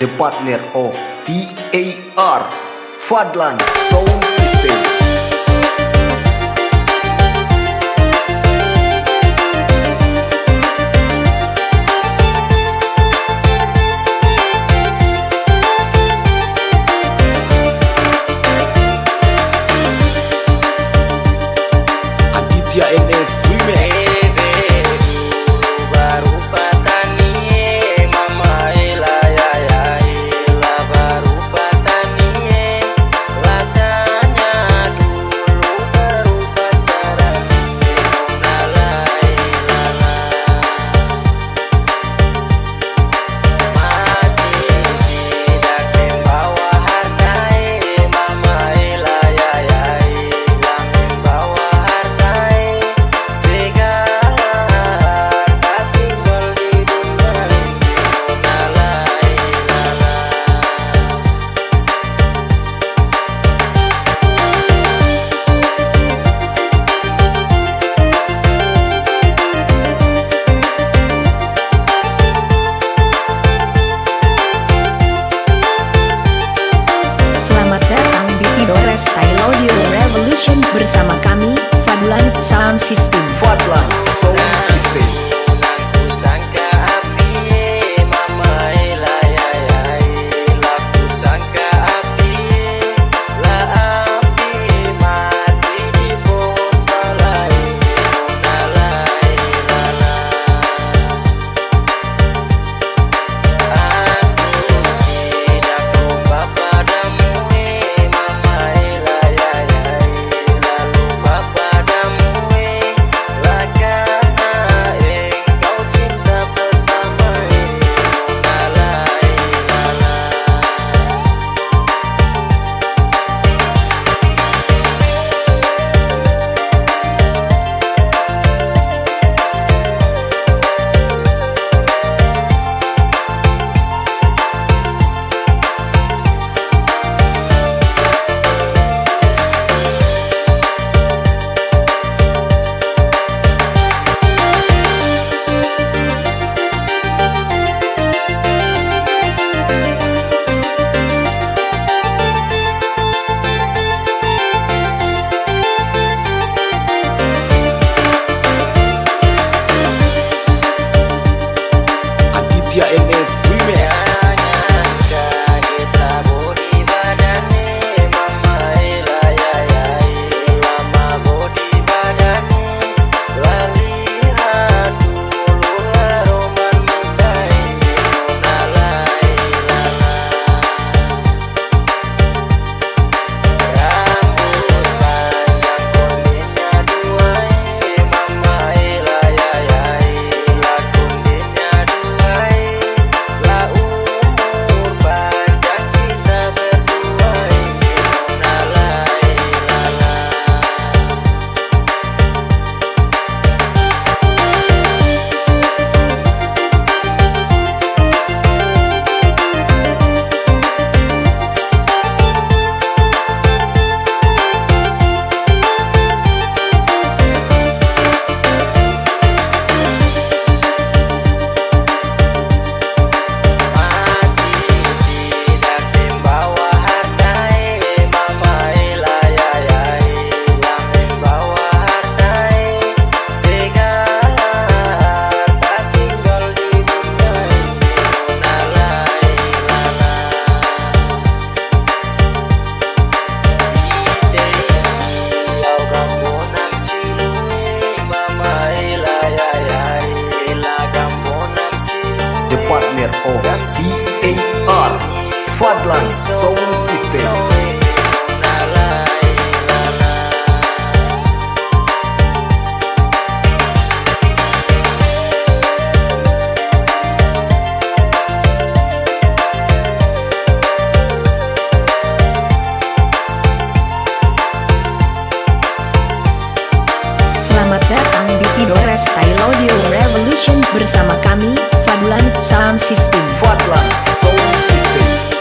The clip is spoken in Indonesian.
the partner of TAR Fadlan Sound System. Style Audio Revolution bersama kami, Fadlan Sound System. Fadlan Sound System partner of TAR Fadlan Sound System Hidores Audio Revolution bersama kami, Fadlan Sound System. Fadlan Sound System.